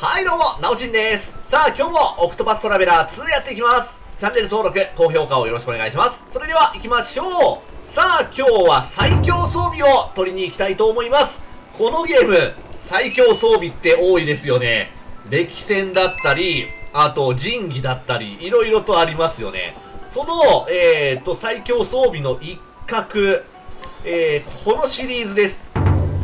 はいどうも、なおちんです。さあ、今日もオクトパストラベラー2やっていきます。チャンネル登録、高評価をよろしくお願いします。それでは行きましょう。さあ、今日は最強装備を取りに行きたいと思います。このゲーム、最強装備って多いですよね。歴戦だったり、あと神器だったり、いろいろとありますよね。その、えーと、最強装備の一角、えー、このシリーズです。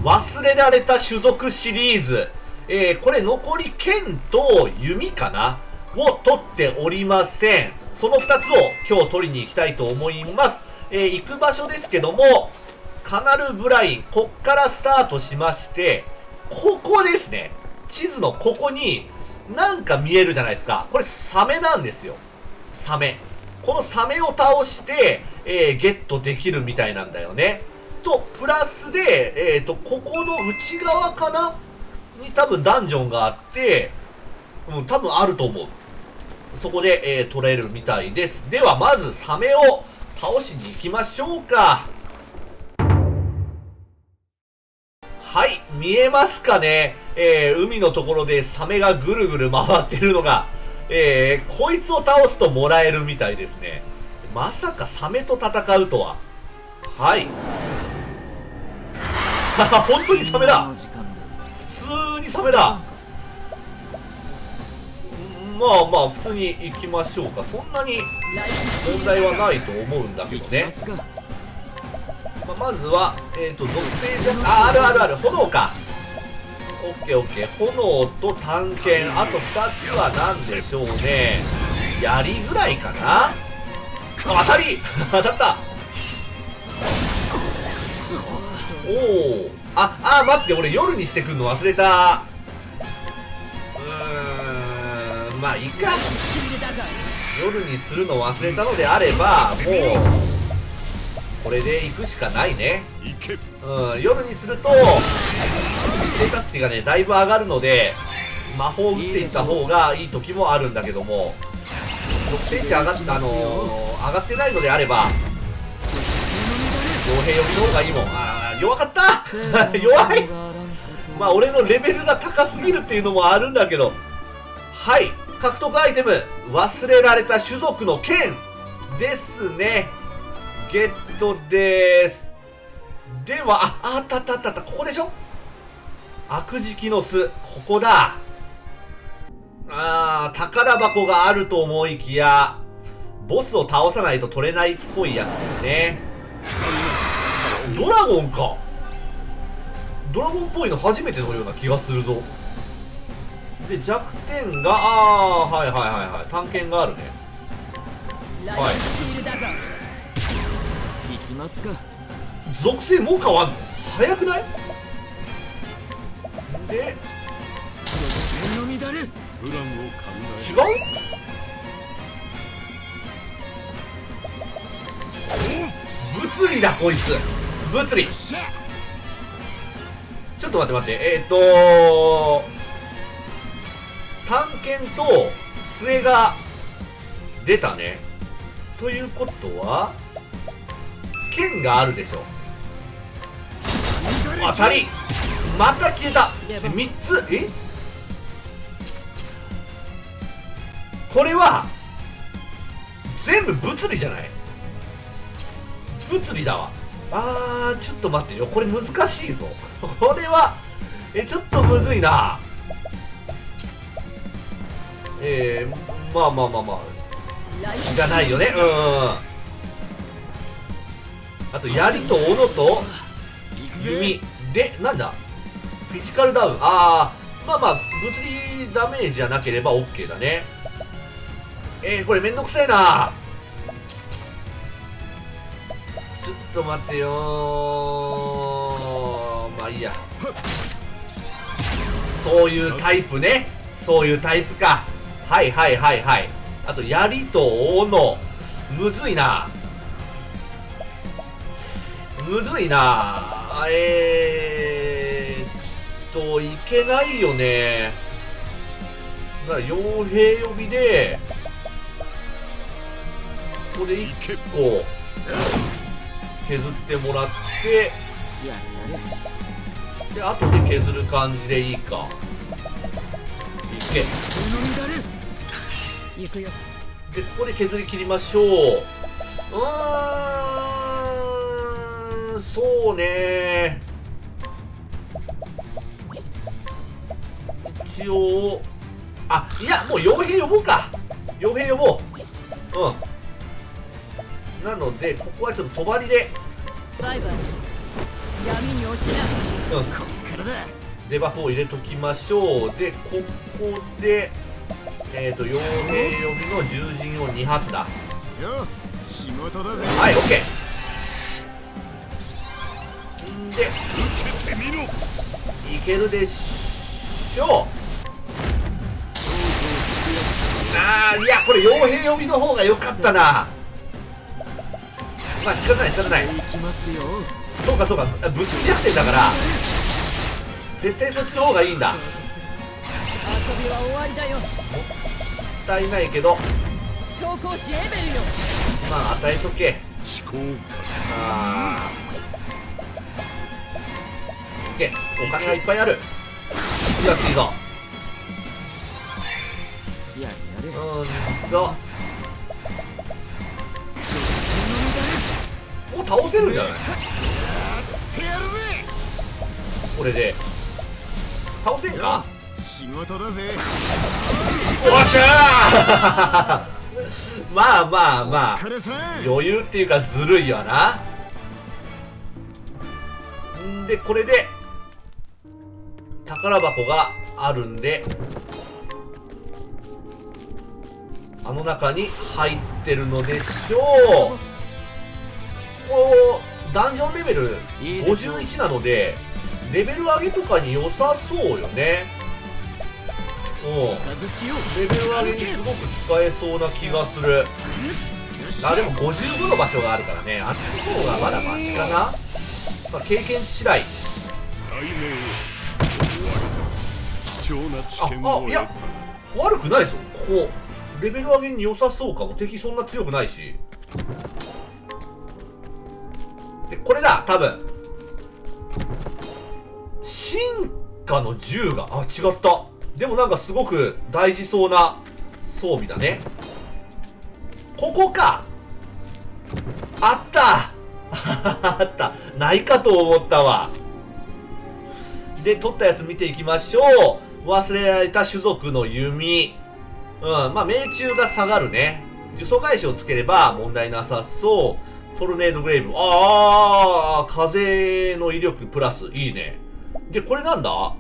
忘れられた種族シリーズ。えー、これ残り剣と弓かな？を取っておりません。その2つを今日取りに行きたいと思います。えー、行く場所ですけども、カナルブライン、こっからスタートしまして、ここですね。地図のここになんか見えるじゃないですか。これサメなんですよ。サメ。このサメを倒して、えー、ゲットできるみたいなんだよね。と、プラスで、えっ、ー、と、ここの内側かな？に多分ダンジョンがあって、うん、多分あると思う。そこで、えー、取れるみたいです。では、まずサメを倒しに行きましょうか。はい、見えますかねえー、海のところでサメがぐるぐる回ってるのが、えー、こいつを倒すともらえるみたいですね。まさかサメと戦うとは。はい。本当にサメだ通にサメだまあまあ普通に行きましょうか。そんなに問題はないと思うんだけどね、まあ、まずはえっ、ー、と属性じゃああるあるある。炎か。オッケーオッケー。炎と探検。あと2つは何でしょうね。槍ぐらいかな。当たり。当たった。おおああ待って俺夜にしてくんの忘れた。うーんまあいいか。夜にするの忘れたのであればもうこれで行くしかないね。うん夜にすると生活値がねだいぶ上がるので魔法を打っていった方がいい時もあるんだけども。属性値上がったあのー、上がってないのであれば傭兵呼びの方がいいもん。弱かった。弱い。まあ俺のレベルが高すぎるっていうのもあるんだけど。はい。獲得アイテム。忘れられた種族の剣ですね。ゲットです。ではああったあったあったあった。ここでしょ？悪食の巣。ここだ。あー宝箱があると思いきやボスを倒さないと取れないっぽいやつですね。ドラゴンか。ドラゴンっぽいの初めてのような気がするぞ。で弱点がああはいはいはいはい。探検があるね。はい。行きますか。属性もう変わんの？早くない？での乱れ。違う？物理だこいつ物理ちょっと待って待って。えっ、と探検と杖が出たね。ということは剣があるでしょ。当たり。また消えた。3つ。え？これは全部物理じゃない？物理だわ。あーちょっと待ってよ。これ難しいぞ。これはえちょっとむずいな。えー、まあまあまあまあ。じゃないよね。うんあと槍と斧と弓。でなんだ？フィジカルダウン。ああまあまあ物理ダメージじゃなければ OK だね。えー、これめんどくせえな。ちょっと待ってよまあいいや。そういうタイプね。そういうタイプか。はいはいはいはい。あと槍と斧。むずいな。むずいな。えー、っといけないよね。だから傭兵呼びで。ここで1個。削ってもらってで後で削る感じでいいか。ケーの乱れ行くよ。でここで削り切りましょう。うーんそうね。一応あいやもう傭兵呼ぼうか。傭兵呼ぼう。うんなのでここはちょっと帳で。バイバイ。闇に落ちなうん。からだデバフを入れときましょう。でここでえっ、ー、と傭兵呼びの獣人を2発だ。よ仕事だぜ。はい、オッケー。んで、受けてみろ。いけるでしょう。あー、いや、これ、傭兵呼びの方が良かったな。まあ、仕方ない、仕方ない。行きますよそうか、そうか、あぶつき弱点だから、絶対そっちの方がいいんだ。も遊びは終わりだよったいないけど、強行士エベルよ1万与えとけ。思考あー。オッケー、お金がいっぱいある。いいよ、いいぞ。うーんともう倒せるんじゃない？てやるぜこれで。倒せんか？仕事だぜ。おっしゃー！まあまあまあ。余裕っていうかずるいわな。んでこれで宝箱があるんであの中に入ってるのでしょうこうダンジョンレベルいいでしょう51なのでレベル上げとかに良さそうよね。うん。レベル上げにすごく使えそうな気がする。あでも55の場所があるからね。あっちの方がまだマシかな、まあ、経験値次第。ああいや悪くないぞ。ここレベル上げに良さそうかも。敵そんな強くないしでこれだ多分進化の銃があ違った。でもなんかすごく大事そうな装備だね。ここか。あった。あった。ないかと思ったわ。で取ったやつ見ていきましょう。忘れられた種族の弓。うんまあ命中が下がるね。呪詛返しをつければ問題なさそう。トルネードグレイブ。ああ風の威力プラス。いいね。でこれなんだ？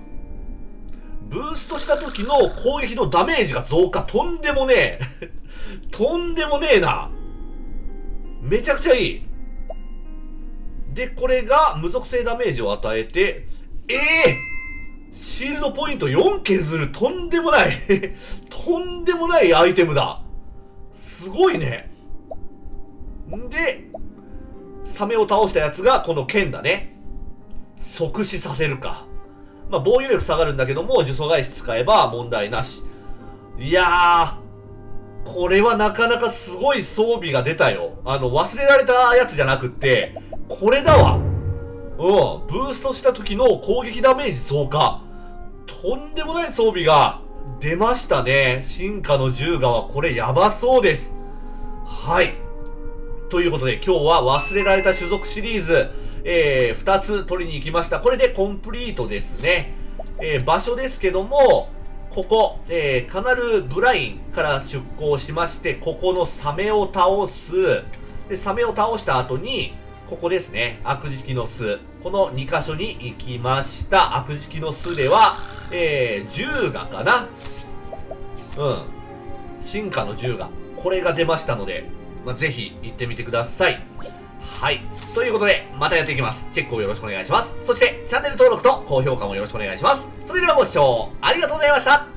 ブーストした時の攻撃のダメージが増加。とんでもねえ。とんでもねえな。めちゃくちゃいい。でこれが無属性ダメージを与えてええシールドポイント4削る。とんでもない。とんでもないアイテムだ。すごいね。んでサメを倒したやつがこの剣だね即死させるかまあ防御力下がるんだけども呪詛返し使えば問題なしいやーこれはなかなかすごい装備が出たよあの忘れられたやつじゃなくってこれだわうん、ブーストした時の攻撃ダメージ増加。とんでもない装備が出ましたね。進化の銃河はこれやばそうです。はい。ということで今日は忘れられた種族シリーズ、えー、2つ取りに行きました。これでコンプリートですね。えー、場所ですけども、ここ、えー、カナルブラインから出港しまして、ここのサメを倒す。で、サメを倒した後に、ここですね。悪磁気の巣。この2箇所に行きました。悪磁気の巣では、えー、銃がかなうん。進化の銃が。これが出ましたので、まあ、ぜひ行ってみてください。はい。ということで、またやっていきます。チェックをよろしくお願いします。そして、チャンネル登録と高評価もよろしくお願いします。それではご視聴ありがとうございました。